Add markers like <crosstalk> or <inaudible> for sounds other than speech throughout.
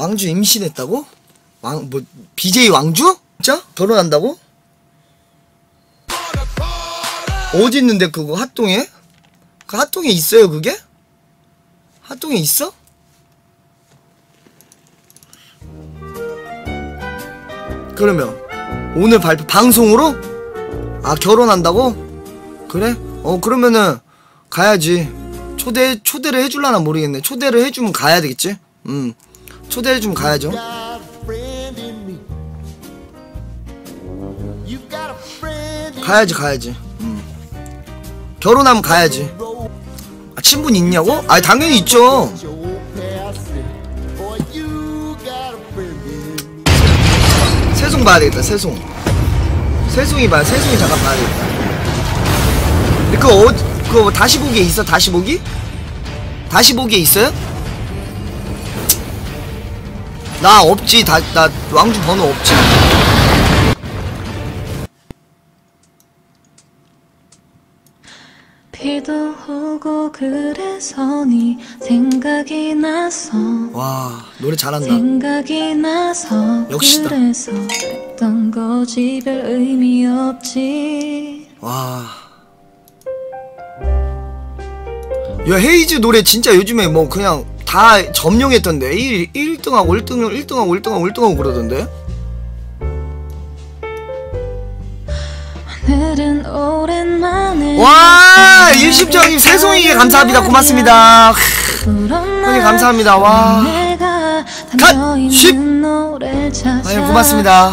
왕주 임신했다고? 왕 뭐 BJ 왕주? 진짜? 결혼한다고? 어디 있는데 그거 핫동에? 그 핫동에 있어요 그게? 핫동에 있어? 그러면 오늘 발표 방송으로? 아 결혼한다고? 그래? 어 그러면은 가야지 초대 초대를 해줄라나 모르겠네 초대를 해주면 가야 되겠지? 음 가야죠 a friend in 가야지 가야지 음. 결혼하면 가야지 아 친분 있냐고? 아 당연히 있죠. 세송 봐야 되겠다 세송 세송이 봐야 세송이 잠깐 봐야 되겠다 근데 그거 어 그거 뭐 다시 보기에 있어 다시 보기? 다시 보기에 있어요? 나 없지. 다 나 왕주 번호 없지. 비도 오고 그래서 네 생각이 나서. 와 노래 잘한다. 생각이 나서 역시다. 그래서 했던 거지 별 의미 없지. 와. 야, 헤이즈 노래 진짜 요즘에 뭐 그냥 다 점령했던데. 1, 1등하고 1등, 1등하고 1등하고 1등하고 그러던데. 와, 일심정님 새송이게 감사합니다. 고맙습니다. 형님 감사합니다. 와. 갓! 쉿! 아유, 고맙습니다.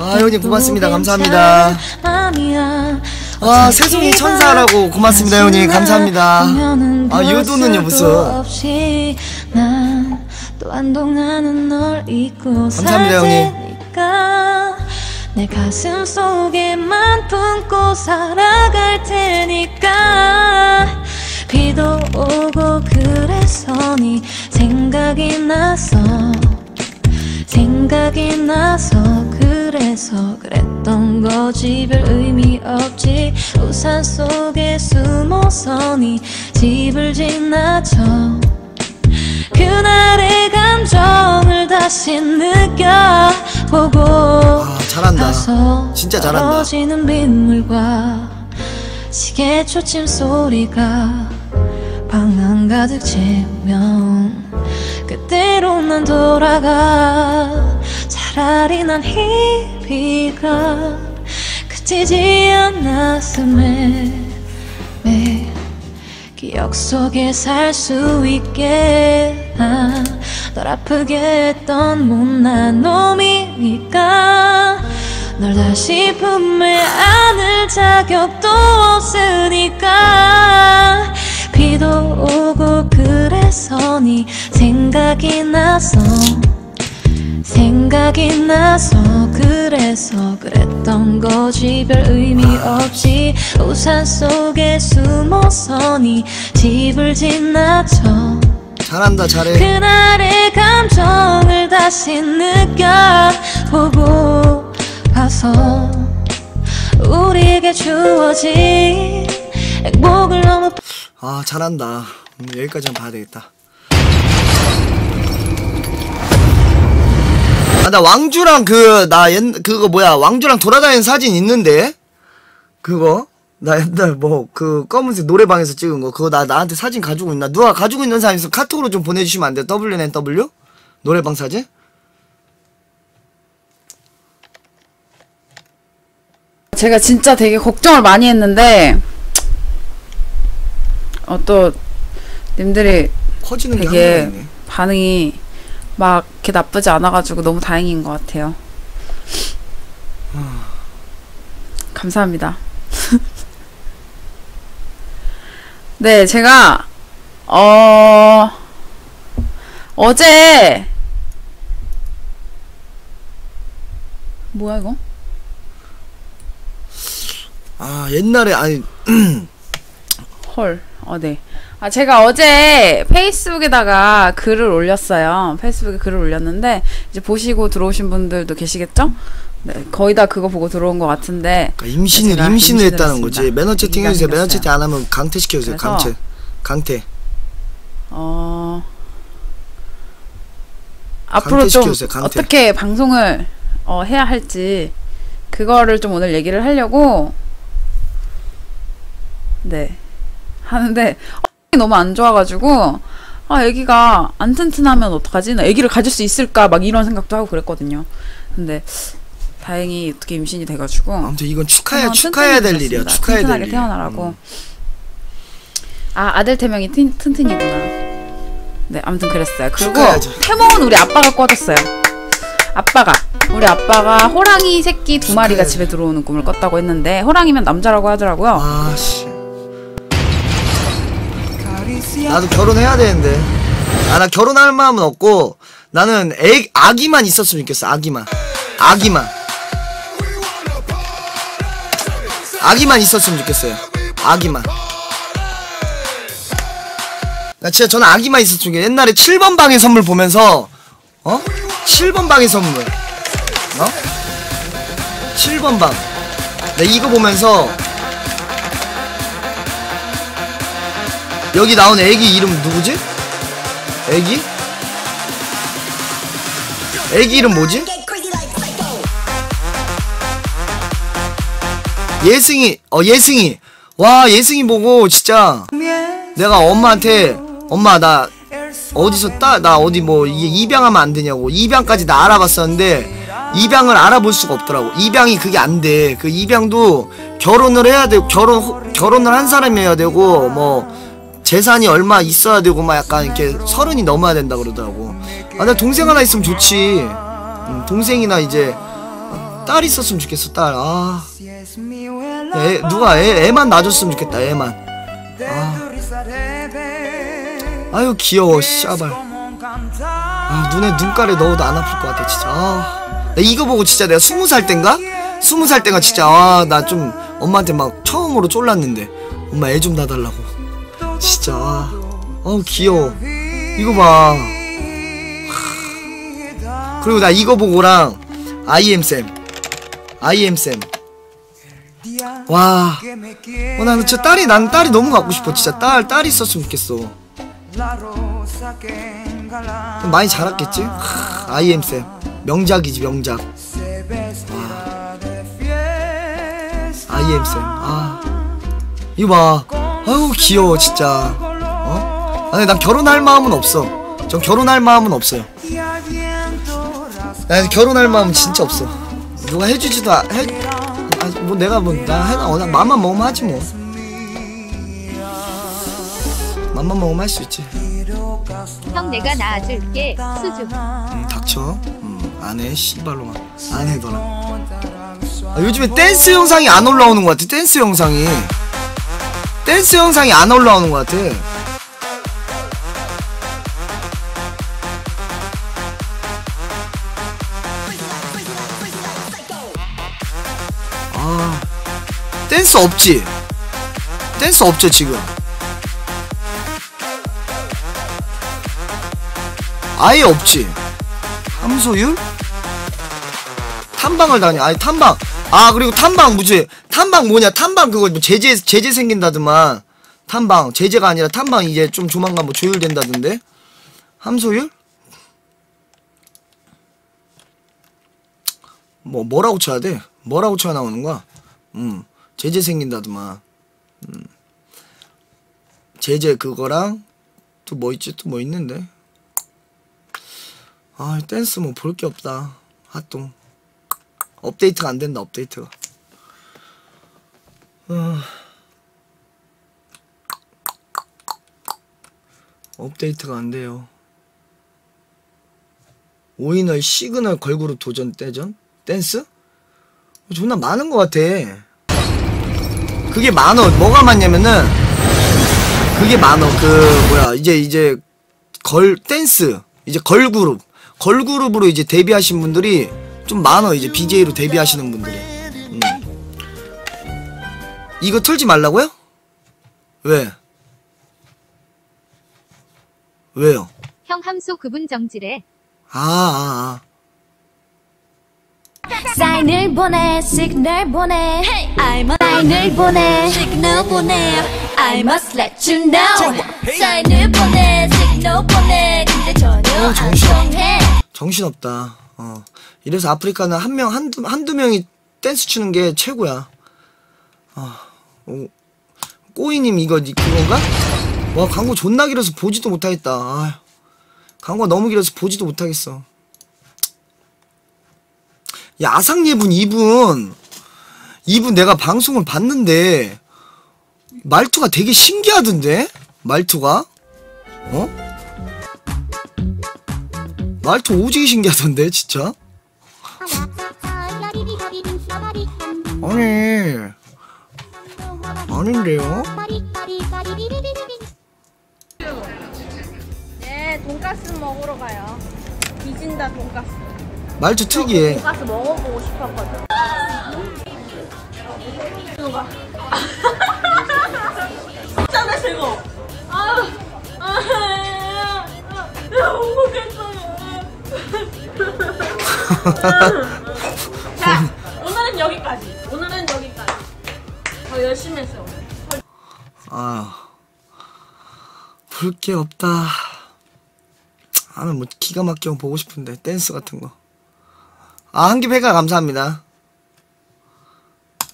아, 형님 고맙습니다. 감사합니다. 어차피 새송이 천사라고 고맙습니다, 형님. 감사합니다. 아, 유도는요, 무슨. 감사합니다, 살 형님. 내 가슴 속에만 품고 살아갈 테니까 비도 오고 그래서 네 생각이 나서 생각이 나서 그래서 그랬던 거지 별 의미 없지 우산 속에 숨어서 네 집을 지나쳐 그날의 감정을 다시 느껴보고 아, 잘한다. 진짜 잘한다. 떨어지는 빗물과 시계 초침 소리가 방안 가득 채우면 그때로 난 돌아가 난 희비가 그치지 않았음에 매 기억 속에 살 수 있게 아, 널 아프게 했던 못난 놈이니까 널 다시 품에 안을 자격도 없으니까 비도 오고 그래서 네 생각이 나서 생각이 나서 그래서 그랬던 거지 별 의미 없지 우산 속에 숨어서 네 집을 지나쳐 잘한다, 잘해. 그날의 감정을 다시 느껴보고 봐서 우리에게 주어진 행복을 너무 아, 잘한다. 음, 여기까지만 봐야 되겠다. 나 왕주랑 그, 나 옛, 그거 뭐야, 왕주랑 돌아다니는 사진 있는데? 그거? 나 옛날 뭐, 그, 검은색 노래방에서 찍은 거, 그거 나, 나한테 사진 가지고 있나? 누가 가지고 있는 사람 있으면 카톡으로 좀 보내주시면 안 돼요? WNW? 노래방 사진? 제가 진짜 되게 걱정을 많이 했는데 어 또 님들이 커지는 게 되게. 반응이 막 이렇게 나쁘지 않아가지고 너무 다행인 것 같아요. 감사합니다. <laughs> 네, 제가 어 어제 뭐야 이거? 아, 옛날에, 아니, <clears throat> 헐, 어, 네. 아, 제가 어제 페이스북에다가 글을 올렸어요. 페이스북에 글을 올렸는데, 이제 보시고 들어오신 분들도 계시겠죠? 네, 거의 다 그거 보고 들어온 것 같은데. 그러니까 임신을, 임신을 임신을 했다는 했습니다. 거지. 매너 채팅 해주세요. 매너 채팅. 안 하면 강퇴 시켜주세요. 그래서- 강퇴. 강퇴. 어, 앞으로 좀 시켜주세요, 강퇴. 어떻게 방송을 어, 해야 할지 그거를 좀 오늘 얘기를 하려고 네 하는데 어, 너무 안 좋아가지고 아 애기가 안 튼튼하면 어떡하지? 나 애기를 가질 수 있을까? 막 이런 생각도 하고 그랬거든요. 근데 다행히 어떻게 임신이 돼가지고 아무튼 이건 축하해 한번 축하해야 될 일이야. 축하해야 될 일. 태어나라고. 아 아들 태명이 튼, 튼튼이구나. 네 아무튼 그랬어요. 그리고 축하해야죠. 태몽은 우리 아빠가 꿔줬어요. 아빠가 우리 아빠가 호랑이 새끼 두 마리가. 집에 들어오는 꿈을 꿨다고 했는데 호랑이면 남자라고 하더라고요. 아 씨. 나도 결혼해야 되는데. 아 나 결혼할 마음은 없고 나는 애 아기만 있었으면 좋겠어. 아기만. 아기만. 아기만 있었으면 좋겠어요. 아기만. 나 진짜 저는 아기만 있었으면 좋겠어요. 옛날에 7번 방의 선물 보면서 어? 7번 방의 선물. 어? 7번 방. 나 이거 보면서 여기 나온 애기 이름 누구지? 애기? 애기 이름 뭐지? 예승이 어 예승이 와 예승이 보고 진짜 내가 엄마한테 엄마 나 어디서 따나 어디 뭐 입양하면 안 되냐고 입양까지 나 알아봤었는데 입양을 알아볼 수가 없더라고 입양이 그게 안돼 그 입양도 결혼을 해야 되고 결혼 결혼을 한 사람이어야 되고 뭐 재산이 얼마 있어야 되고 막 약간 이렇게 서른이 넘어야 된다 그러더라고. 아 나 동생 하나 있으면 좋지. 음, 동생이나 이제 딸 있었으면 좋겠어 딸아. 애, 누가 애, 애만 놔줬으면 좋겠다 애만. 아. 아유 귀여워 씨발. 아 눈에 눈가를 넣어도 안 아플 것 같아 진짜. 아, 나 이거 보고 진짜 내가 스무 살 땐가? 스무 살 땐가 진짜 아 나 좀 엄마한테 막 처음으로 쫄랐는데. 엄마 애 좀 놔달라고 진짜. 아, 어우 귀여워. 이거 봐. 그리고 나 이거 보고랑 아이엠쌤 아이엠쌤 와. 어, 나는 진짜 딸이 난 딸이 너무 갖고 싶어. 진짜 딸 딸이 있었으면 좋겠어. 많이 자랐겠지? 하, 아이엠 쌤 명작이지 명작. 와. 아이엠 쌤 아. 이거 봐 아유 귀여워 진짜. 어? 아니 난 결혼할 마음은 없어. 전 결혼할 마음은 없어요. 난 결혼할 마음은 진짜 없어. 누가 해주지도 아, 해, 아, 뭐 내가 뭐나 해나 워낙 맘만 먹으면 하지 뭐. 맘만 먹으면 할 수 있지. 형 내가 낳아줄게. 수줍 음, 닥쳐. 음, 안해 씨발로만. 안 해더라 아, 요즘에 댄스 영상이 안 올라오는 것 같아 댄스 영상이 댄스 영상이 안 올라오는 것 같아. 아 댄스 없지? 댄스 없죠 지금? 아예 없지? 함소율? 탐방을 다니 아니 탐방 아 그리고 탐방 무지? 탐방 뭐냐? 탐방 그거 뭐 제재 제재 생긴다더만. 탐방 제재가 아니라 탐방 이제 좀 조만간 뭐 조율된다던데? 함소율? 뭐 뭐라고 쳐야 돼? 뭐라고 쳐야 나오는 거야? 음 제재 생긴다더만. 음. 제재 그거랑 또 뭐 있지? 또 뭐 있는데? 아 댄스 뭐 볼 게 없다. 핫동 업데이트가 안 된다 업데이트가. 어... 업데이트가 안 돼요. 오이널 시그널 걸그룹 도전 떼전? 댄스? 존나 많은 것 같아. 그게 많어 뭐가 많냐면은 그게 많어 그 뭐야 이제 이제 걸 댄스. 이제 걸그룹. 걸그룹으로 이제 데뷔하신 분들이 좀 많아 이제 BJ로 데뷔하시는 분들이 음. 이거 틀지 말라고요? 왜? 왜요? 형 함소 그분 정지래 아, 아, 아. 사인을 보내 시그널 보내 I must 사인을 보내 시그널 보내 I must let you know 사인을 보내 시그널 보내 근데 전혀 어, 안. 통해 정신없다. 어. 이래서 아프리카는 한 명, 한두, 한두 명이 댄스 추는 게 최고야. 아, 어, 꼬이님 이거, 니- 그건가? 와, 광고 존나 길어서 보지도 못하겠다. 아, 광고가 너무 길어서 보지도 못하겠어. 야, 아상예분 이분, 이분 내가 방송을 봤는데, 말투가 되게 신기하던데? 말투가? 어? 말투 오지게 신기하던데 진짜 아니 아닌데요? 네, 돈가스 먹으러 가요. 뒤진다 돈가스. 말투 특이해 돈가스 먹어보고 싶었거든. 진짜네 제거. 아, 아, 내가 못 먹겠어요. 자, 오늘은 여기까지. 오늘은 여기까지. 더 열심히. 오늘. 아, 볼 게 없다. 나는 뭐 기가 막히게 보고 싶은데 댄스 같은 거. 아, 한기 배가 감사합니다.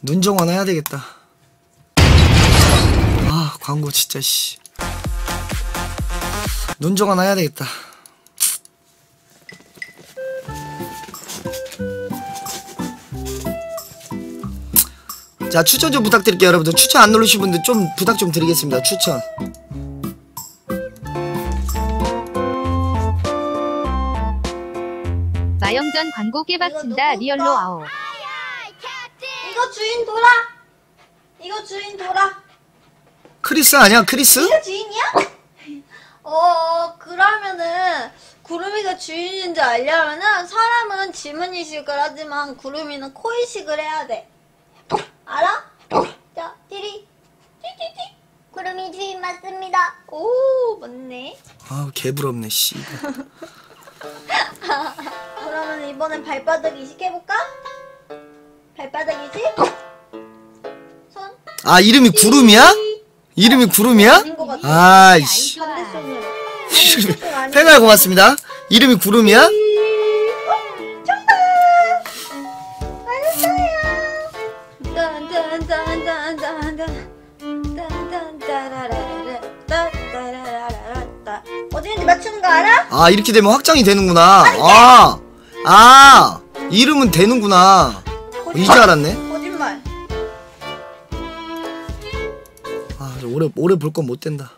눈 정원 해야 되겠다. 아, 광고 진짜 씨. 눈 정원 해야 되겠다. 자 추천 좀 부탁드릴게요 여러분들 추천 안 누르신 분들 좀 부탁 좀 드리겠습니다 추천 마영전 광고 깨박친다 real로 아오. 이거 주인 돌아. 이거 주인 돌아. 크리스 아니야 크리스? 이거 주인이야? 어 그러면은 구름이가 주인인지 알려면은 사람은 지문 인식을 하지만 구름이는 코 인식을 해야 돼. 알아? 자 띠리 띠띠띠 구름이 주인 맞습니다. 오 맞네. 아우 개부럽네 씨 <laughs> 그러면 이번엔 발바닥 이식해볼까? 발바닥 이식? 손? 아 이름이 구름이야? 이름이 구름이야? 아닌 것 같아. 아이씨 반대손으로. 팬알 고맙습니다 이름이 구름이야? 맞추는 거 알아? 아 이렇게 되면 확장이 되는구나 아, 아 이름은 되는구나 이제 알았네 거짓말. 아 오래 오래 볼 건 못 된다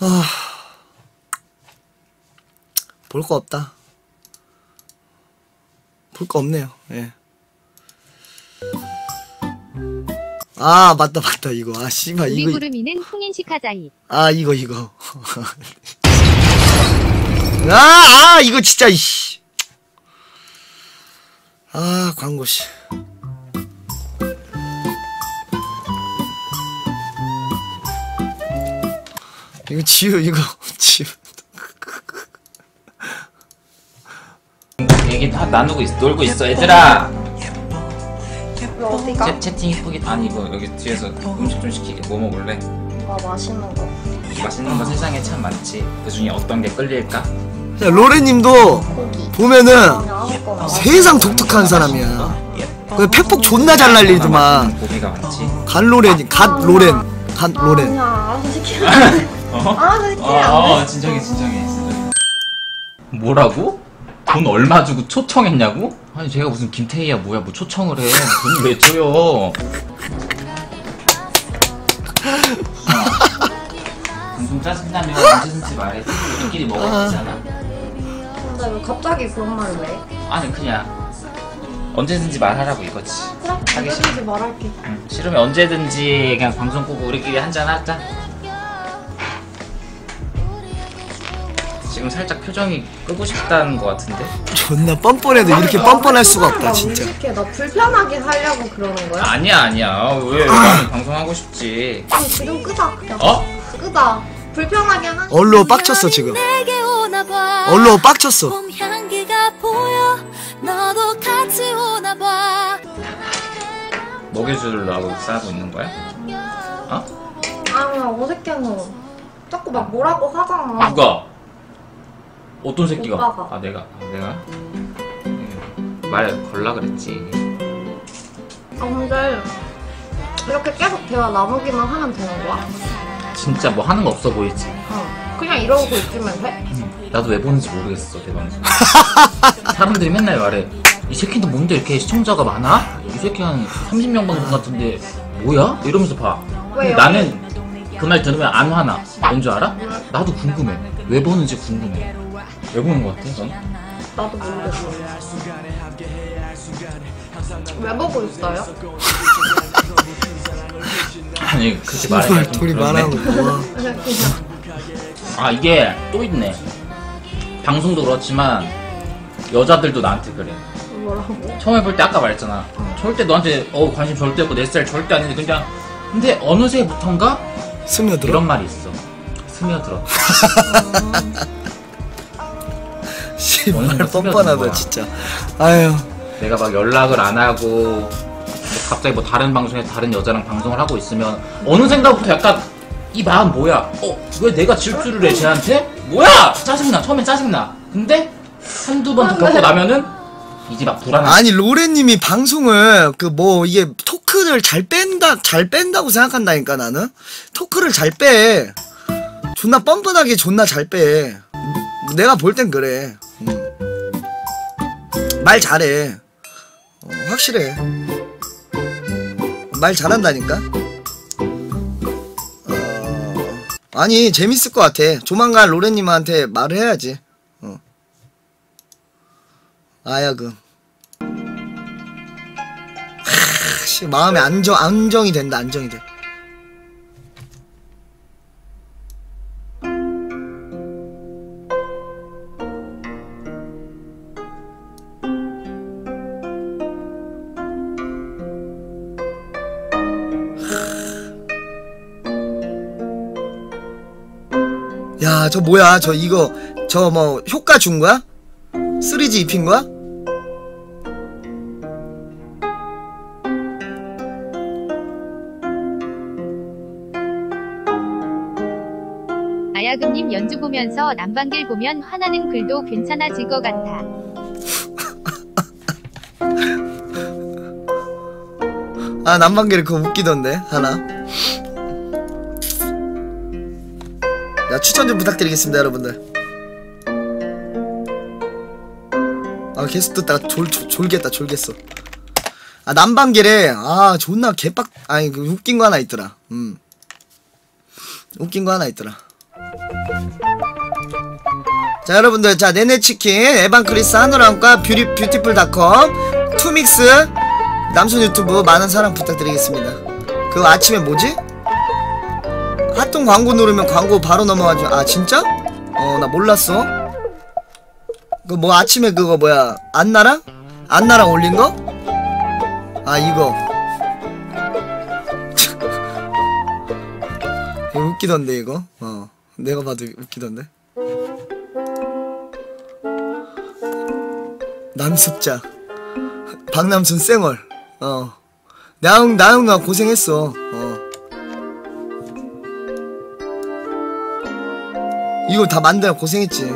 아 볼 거 없다 볼 거 없네요 예. 아 맞다 맞다 이거. 아 씨발 우리 이거 구름이는 홍인식 하자이. 아 이거 이거. <laughs> 아, 아 이거 진짜 이씨. 아 광고 씨. 이거 지우 이거 <laughs> 지우. 얘기 다 나누고 있어, 놀고 있어, 얘들아. 어디가? 채, 채팅 이쁘게 아니 이거 여기 뒤에서 음식 좀 시키게 뭐 먹을래? 아 맛있는 거. 맛있는 거 세상에 참 많지. 그 중에 어떤 게 끌릴까? 자, 로렌님도 보면은 아무거나. 세상 독특한 사람이야 그 팩폭 존나 잘 날리더만 고기가 많지. 간 로렌 갓 로렌 갓 로렌 그냥 알아서 <laughs> 어? 알아서 시키면 어, 안 어, 진정해, 진정해. 뭐라고? 돈 얼마 주고 초청했냐고? 아니 제가 무슨 김태희야 뭐야 뭐 초청을 해 돈을 왜 줘요 방송 짜증나면 언제든지 말해 우리끼리 먹어도 되잖아 근데 왜 갑자기 그런 말을 왜? 아니 그냥 언제든지 말하라고 이거지 그래? 하기 언제든지 말할게. 응. 싫으면 언제든지 그냥 방송 끄고 우리끼리 한잔 하자 지금 살짝 표정이 끄고 싶다는 것 같은데 존나 뻔뻔해도 이렇게 뻔뻔할 수가 없다 진짜 나 불편하게 하려고 그러는 거야? 아니야 아니야 왜 나는 방송하고 싶지 지금 끄자 그냥. 어? 끄자. 불편하게 하는. 얼로 빡쳤어 지금 내게 오나 봐 얼로 빡쳤어 봄 향기가 보여 너도 같이 오나 봐 먹여주려고 싸고 있는 거야? 어? 아 그냥 어색해서 자꾸 막 뭐라고 하잖아. 누가? 어떤 새끼가? 오빠가. 아 내가 아, 내가 음, 말 걸라 그랬지. 아 근데 이렇게 계속 대화 나누기만 하면 되는 거야? 진짜 뭐 하는 거 없어 보이지. 어. 그냥 이러고 있으면 돼? 나도 왜 보는지 모르겠어 대방송. <laughs> 사람들이 맨날 말해. 이 새끼도 뭔데 이렇게 시청자가 많아? 이 새끼 한 30명 방송 같은데 뭐야? 이러면서 봐. 근데 왜요? 나는 그 말 들으면 안 화나. 뭔 줄 알아? 나도 궁금해. 왜 보는지 궁금해. 왜 보는 거 같아? 넌? 나도 모르겠어. 왜 보고 있어요? <laughs> 아니 그렇게 말해. 둘이 말하는 거 와. 그냥 아 이게 또 있네. 방송도 그렇지만 여자들도 나한테 그래. 뭐라고? 처음 해볼 때 아까 말했잖아. 절대 너한테 어 관심 절대 없고 내 스타일 절대 아닌데 그냥 근데 어느새부턴가 스며들어? 이런 말이 있어. 스며들어. <laughs> <laughs> 스며드는 뻔뻔하다. 진짜 아유 내가 막 연락을 안 하고 뭐 갑자기 뭐 다른 방송에 다른 여자랑 방송을 하고 있으면 어느 생각부터 약간 이 마음 뭐야? 어 왜 내가 질투를 해 쟤한테? 뭐야? 짜증나. 처음엔 짜증나. 근데 한두 번더 겪고 나면은 이제 막 불안해. 아니 로렌님이 방송을 그 뭐 이게 토크를 잘 뺀다 잘 뺀다고 생각한다니까 나는 토크를 잘 빼. 존나 뻔뻔하게 존나 잘 빼. 내가 볼 땐 그래. 음. 말 잘해. 어, 확실해. 말 잘한다니까. 어, 아니 재밌을 것 같아. 조만간 로렌님한테 말을 해야지. 어. 아야금. 씨, 마음에 안정 안정이 된다 안정이 돼. 야, 저 뭐야? 저 이거 저 뭐 효과 준 거야? 3G 입힌 거야? 아야금님 연주 보면서 남방길 보면 화나는 글도 괜찮아질 것 같아. 아 남방계를 그거 웃기던데 하나 추천 좀 부탁드리겠습니다 여러분들. 아 계속 듣다가 졸, 졸, 졸겠다 졸겠어. 아 남방계래 아 존나 개빡 아니 그 웃긴 거 하나 있더라. 음. 웃긴 거 하나 있더라. 자 여러분들 자 네네치킨 에반크리스 한우랑과 뷰티, 뷰티풀닷컴 투믹스 남순 유튜브 많은 사랑 부탁드리겠습니다. 그 아침에 뭐지? 핫동 광고 누르면 광고 바로 넘어가죠. 아 진짜? 어 나 몰랐어. 그 뭐 아침에 그거 뭐야 안나랑? 안나랑 올린 거? 아 이거. <laughs> 이거 웃기던데 이거. 어 내가 봐도 웃기던데. 남숙자. 박남순 쌩얼. 어. 나영, 나영 나 고생했어. 어. 이거 다 만드느라 고생했지. <laughs>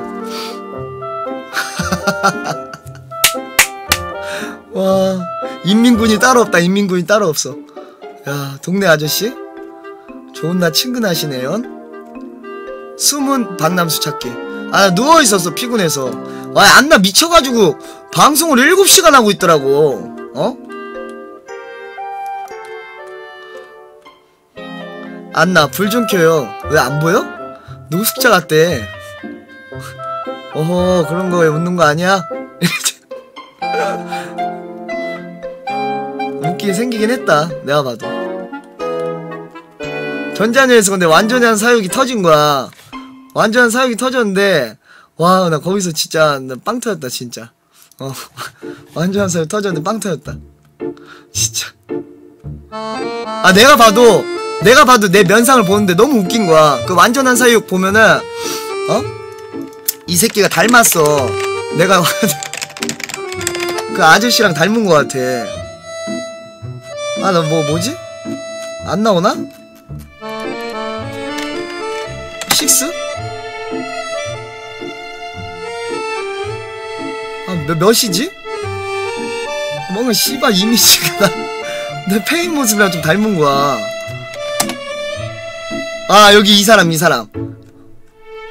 와, 인민군이 따로 없다, 인민군이 따로 없어. 야, 동네 아저씨? 좋은 날 친근하시네요. 숨은 박남수 찾기. 아, 누워있었어, 피곤해서. 와, 안나 미쳐가지고, 방송을 7시간 하고 있더라고. 어? 안나, 불 좀 켜요. 왜 안 보여? 노숙자 같대. 어허, 그런 거에 웃는 거 아니야? <laughs> 웃기게 생기긴 했다. 내가 봐도. 전자녀에서 근데 완전한 사육이 터진 거야. 완전한 사육이 터졌는데, 와, 나 거기서 진짜, 나 빵 터졌다, 진짜. 어, <laughs> 완전한 사육 터졌는데 빵 터졌다. 진짜. 아, 내가 봐도, 내가 봐도 내 면상을 보는데 너무 웃긴 거야. 그 완전한 사육 보면은, 어? 이 새끼가 닮았어. 내가, <laughs> 그 아저씨랑 닮은 것 같아. 아, 나 뭐, 뭐지? 안 나오나? 식스? 몇, 몇이지? 뭔가 씨발 이미지가 나, <laughs> 내 페인 모습이랑 좀 닮은 거야. 아, 여기 이 사람, 이 사람.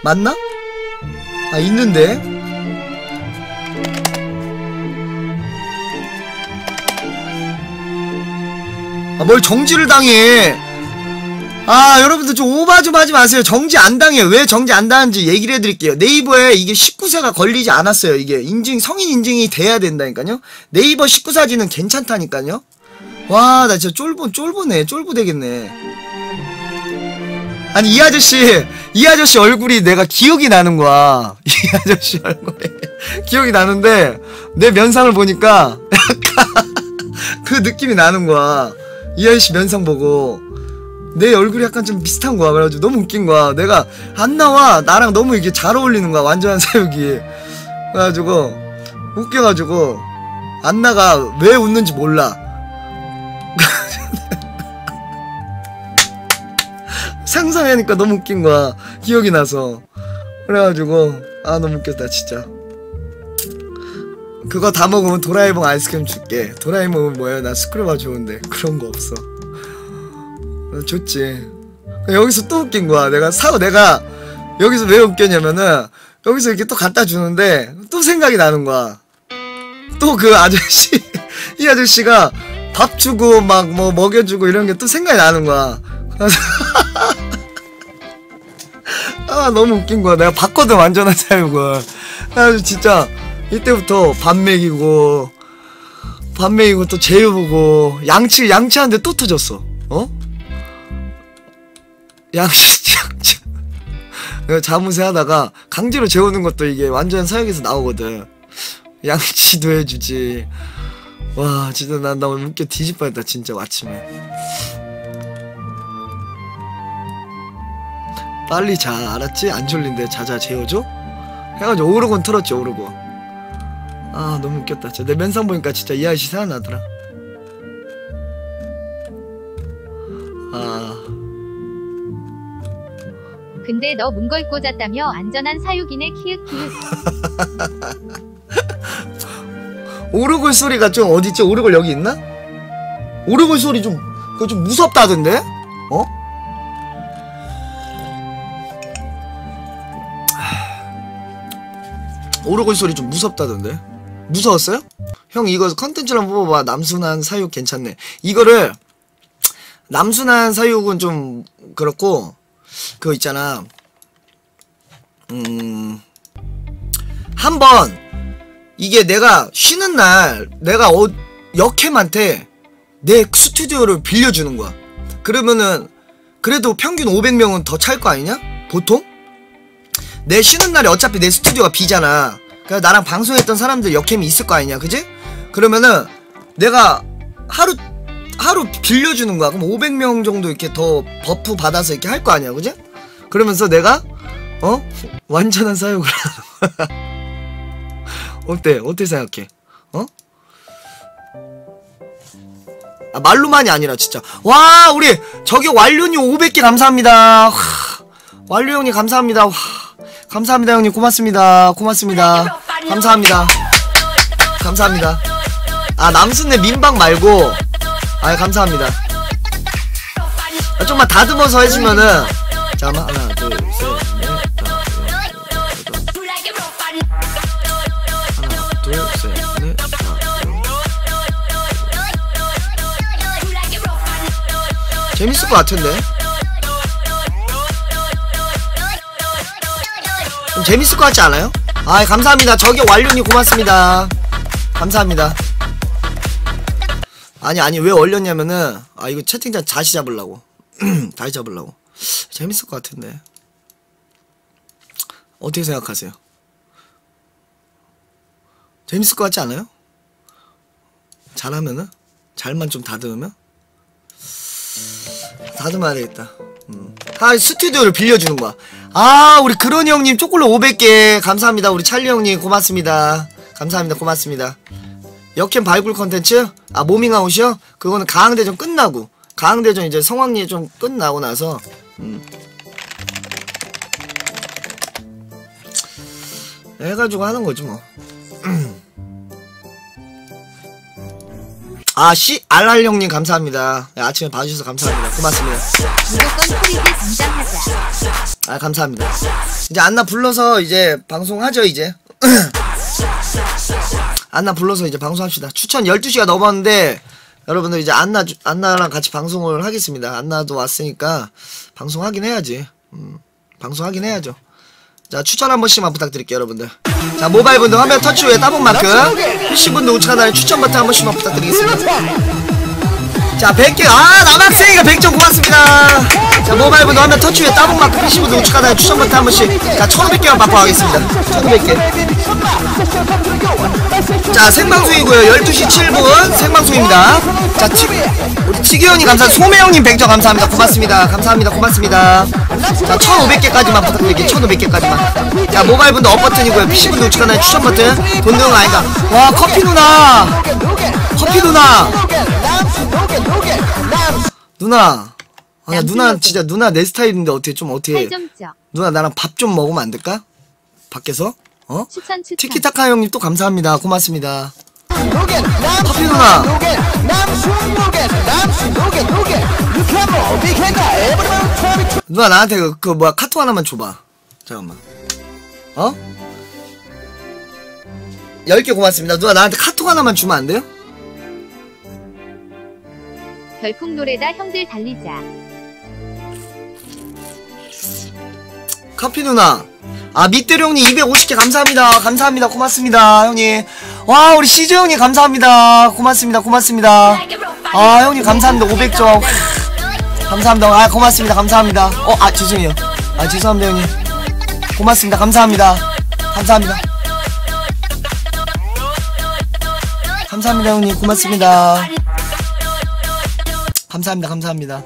맞나? 아, 있는데? 아, 뭘 정지를 당해. 아, 여러분들 좀 오바 좀 하지 마세요. 정지 안 당해요. 왜 정지 안 당하는지 얘기를 해드릴게요. 네이버에 이게 19세가 걸리지 않았어요. 이게 인증, 성인 인증이 돼야 된다니까요. 네이버 19사진은 괜찮다니까요. 와, 나 진짜 쫄보, 쫄보네. 쫄보 되겠네. 아니, 이 아저씨, 이 아저씨 얼굴이 내가 기억이 나는 거야. <laughs> 이 아저씨 얼굴이. 기억이 나는데, 내 면상을 보니까, 약간, <laughs> 그 느낌이 나는 거야. 이 아저씨 면상 보고. 내 얼굴이 약간 좀 비슷한 거야. 그래가지고 너무 웃긴 거야. 내가 안 나와. 나랑 너무 이게 잘 어울리는 거야. 완전한 <laughs> 사육이. 그래가지고, 웃겨가지고, 안 나가 왜 웃는지 몰라. 상상하니까 너무 웃긴 거야. 기억이 나서. 그래가지고, 아, 너무 웃겼다, 진짜. 그거 다 먹으면 도라에몽 아이스크림 줄게. 도라에몽은 뭐야? 나 스크류바 좋은데. 그런 거 없어. 어, 좋지. 여기서 또 웃긴 거야. 내가 사고 내가 여기서 왜 웃겼냐면은 여기서 이렇게 또 갖다 주는데 또 생각이 나는 거야. 또 그 아저씨 <laughs> 이 아저씨가 밥 주고 막 뭐 먹여주고 이런 게 또 생각이 나는 거야. <laughs> 아 너무 웃긴 거야. 내가 봤거든 완전 한 사육을. 그래서 진짜 이때부터 밥 먹이고 밥 먹이고 또 재우고 양치 양치하는데 또 터졌어. 어? 양치 <laughs> 양치 내가 자무새 하다가 강제로 재우는 것도 이게 완전 사역에서 나오거든 양치도 해주지 와 진짜 난 너무 웃겨 뒤집 뻔했다 진짜 아침에 빨리 자 알았지? 안 졸린데 자자 재워줘? 해가지고 오르곤 틀었지 오르곤 아 너무 웃겼다 진짜 내 면상 보니까 진짜 이 아저씨 생각나더라 아 근데 너 문걸 꽂았다며 안전한 사육이네 키읔키읔. <laughs> 오르골 소리가 좀 어딨지? 오르골 여기 있나? 오르골 소리 좀 그거 좀 무섭다던데? 오르골 소리 좀 무섭다던데? 무서웠어요? 형 이거 컨텐츠로 한번 뽑아봐 남순한 사육 괜찮네 이거를 남순한 사육은 좀 그렇고 그거 있잖아 음 한번 이게 내가 쉬는 날 내가 어, 여캠한테 내 스튜디오를 빌려주는 거야. 그러면은 그래도 평균 500명은 더 찰 거 아니냐? 보통? 내 쉬는 날에 어차피 내 스튜디오가 비잖아. 그러니까 나랑 방송했던 사람들 여캠이 있을 거 아니냐, 그지? 그러면은 내가 하루 하루 빌려주는 거야. 그럼 500명 정도 이렇게 더 buff 받아서 이렇게 할 거 아니야, 그지? 그러면서 내가 어 완전한 사육을. <laughs> 어때? 어떻게 생각해? 어? 아, 말로만이 아니라 진짜 와 우리 저기 완료님 500개 감사합니다 와, 완료 형님 감사합니다 와, 감사합니다 형님. 고맙습니다. 고맙습니다. 감사합니다. 감사합니다. 아 남순네 민박 말고. 아 감사합니다. 아, 좀만 다듬어서 해주면은. 잠깐만 하나 둘셋넷 하나 둘셋넷 재밌을 것 같은데 좀 재밌을 것 같지 않아요? 아 감사합니다 저기 완료님 고맙습니다 감사합니다 아니 아니 왜 올렸냐면은 아 이거 채팅창 다시 잡으려고 <clears throat> 다시 잡으려고 재밌을 것 같은데 어떻게 생각하세요? 재밌을 것 같지 않아요? 잘하면은 잘만 좀 다듬으면 다듬어야 되겠다. 음. 아 스튜디오를 빌려주는 거야. 아 우리 그런이 형님 초콜릿 500개 감사합니다. 우리 찰리 형님 고맙습니다. 감사합니다. 고맙습니다. 역캠 발굴 컨텐츠? 아 모밍아웃이요? 그거는 가항대전 끝나고 가항대전 이제 성황리에 좀 끝나고 나서 음. 해가지고 하는 거지 뭐. <clears throat> 아, 씨, 알랄 형님 감사합니다. 네, 아침에 봐주셔서 감사합니다. 고맙습니다. 무조건 프리즈 등장하자. 아, 감사합니다. 이제 안나 불러서 이제 방송하죠, 이제. <clears throat> 안나 불러서 이제 방송합시다. 추천 12시가 넘었는데, 여러분들 이제 안나, 주- 안나랑 같이 방송을 하겠습니다. 안나도 왔으니까, 방송하긴 해야지. 음, 방송하긴 해야죠. 자, 추천 한 번씩만 부탁드릴게요, 여러분들. 자, 모바일 분들 화면 터치 후에 따봉 만큼, PC 분들 우측 하단에 추천 버튼 한 번씩만 부탁드리겠습니다. 자, 100개, 아, 남학생이가 100점 고맙습니다. 자, 모바일 분들 화면 터치 후에 따봉 만큼 PC 분들 우측 하단에 추천 버튼 한 번씩. 자, 1500개만 받고 가겠습니다. 1500개. 자, 생방송이고요. 12시 7분 생방송입니다. 자, 티, 우리 티기현이 감사, 소매형님 100점 감사합니다. 고맙습니다. 감사합니다. 고맙습니다. 자, 1500개까지만 부탁드릴게요. 1500개까지만. 자, 모바일 분들 up 버튼이고요. PC 분들 우측 하단에 추천 버튼. 돈 드는 거 아닌가. 와, 커피 누나. 커피 누나. 누나. 아, 야, 누나, 진짜 누나 내 스타일인데 어떻게 좀 어떻게. 8점 쪄. 누나 나랑 밥 좀 먹으면 안 될까? 밖에서? 어? 추천 추천. 티키타카 형님 또 감사합니다. 고맙습니다. 커피 누나. 누나 나한테 그, 그 뭐야 카톡 하나만 줘봐. 잠깐만. 어? 10개 고맙습니다. 누나 나한테 카톡 하나만 주면 안 돼요? 별풍 노래다 형들 달리자. 커피 누나. 아, 밑대리 형님 250개 감사합니다. 감사합니다. 고맙습니다. 형님. 와, 우리 시즈 형님 감사합니다. 고맙습니다. 고맙습니다. 아, 형님 감사합니다. 500점. 감사합니다. 아, 고맙습니다. 감사합니다. 어, 아, 죄송해요. 아, 죄송합니다, 형님. 고맙습니다. 감사합니다. 감사합니다. 감사합니다, 형님. 고맙습니다. 감사합니다. 감사합니다.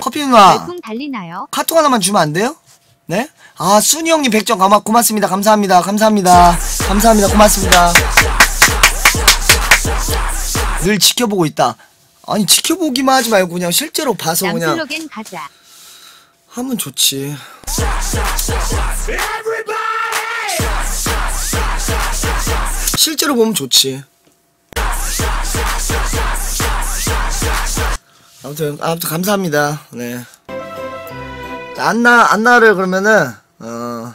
커피 누나. 별풍 달리나요? 카톡 하나만 주면 안 돼요? 네? 아, 순이 형님 100점 고마, 고맙습니다. 감사합니다. 감사합니다. 감사합니다. 고맙습니다. 늘 지켜보고 있다. 아니, 지켜보기만 하지 말고 그냥 실제로 봐서 그냥 남슬로겐 가자. 하면 좋지. 실제로 보면 좋지. 아무튼 아무튼 감사합니다. 네. 자, 안나 안나를 그러면은 어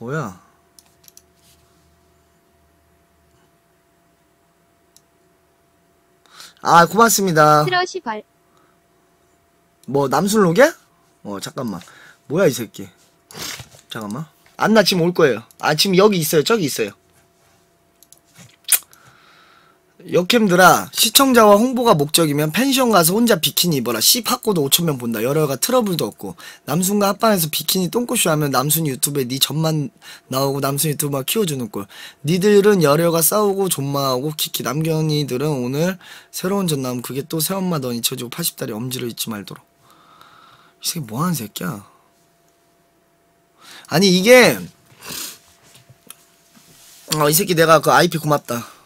뭐야? 아 고맙습니다. 트러시. 뭐 남순록이야? 어 잠깐만 뭐야 이 새끼 잠깐만 안나 지금 올 거예요 아 지금 여기 있어요 저기 있어요 역캠들아 시청자와 홍보가 목적이면 펜션 가서 혼자 비키니 입어라. 씨 팍고도 5천명 본다. 여러가 트러블도 없고. 남순과 합방에서 비키니 똥꼬쇼 하면 남순이 유튜브에 니 점만 나오고 남순 유튜브만 키워주는 꼴. 니들은 여려가 싸우고 존마하고 키키. 남견이들은 오늘 새로운 전 나오면 그게 또 새엄마 넌 잊혀지고 80달이 엄지를 잊지 말도록. 이 새끼 뭐하는 새끼야? 아니 이게 어 이 새끼 내가 그 IP 고맙다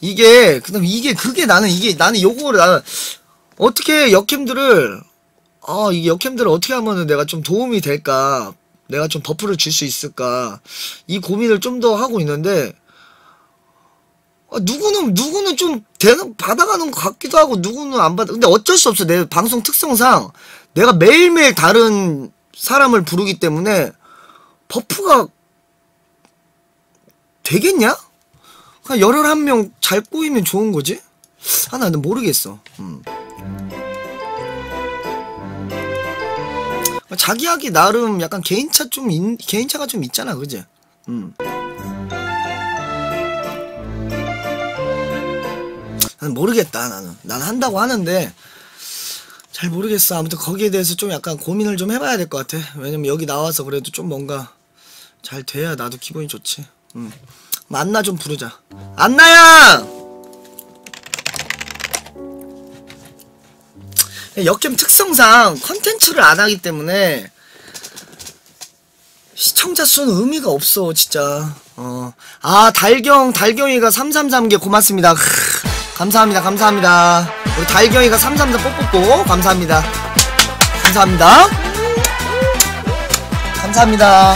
이게 그다음 이게 그게 나는 이게 나는 요거를 나는 어떻게 여캠들을 아 이게 여캠들을 어떻게 하면은 내가 좀 도움이 될까 내가 좀 buff를 줄 수 있을까 이 고민을 좀 더 하고 있는데 아, 누구는 누구는 좀 되는 받아가는 것 같기도 하고 누구는 안 받아. 근데 어쩔 수 없어. 내 방송 특성상 내가 매일매일 다른 사람을 부르기 때문에 버프가 되겠냐? 그냥 열한 명 잘 꼬이면 좋은 거지? 아, 나는 모르겠어. 음. 자기 하기 나름 약간 개인차 좀 있, 개인차가 좀 있잖아, 그지? 음. 나는 모르겠다 나는 난 한다고 하는데 잘 모르겠어 아무튼 거기에 대해서 좀 약간 고민을 좀 해봐야 될 것 같아 왜냐면 여기 나와서 그래도 좀 뭔가 잘 돼야 나도 기분이 좋지 음. 안나 좀 부르자. 안나야 역겜 특성상 컨텐츠를 안 하기 때문에 시청자 수는 의미가 없어 진짜. 어. 아 달경 달경이가 333개 고맙습니다. 크, 감사합니다 감사합니다. 우리 달경이가 333 뽀뽀뽀. 감사합니다. 감사합니다. 감사합니다.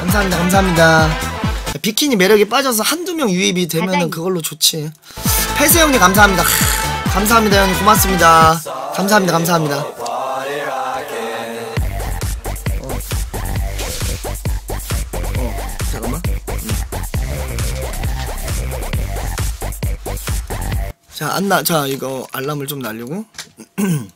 감사합니다 감사합니다 비키니 매력에 빠져서 한두 명 유입이 되면은 바다이. 그걸로 좋지. 패스 형님 감사합니다. 하, 감사합니다 형님 고맙습니다. 감사합니다 감사합니다. 어. 어, 잠깐만. 자, 안나, 자, 이거 알람을 좀 날리고. <clears throat>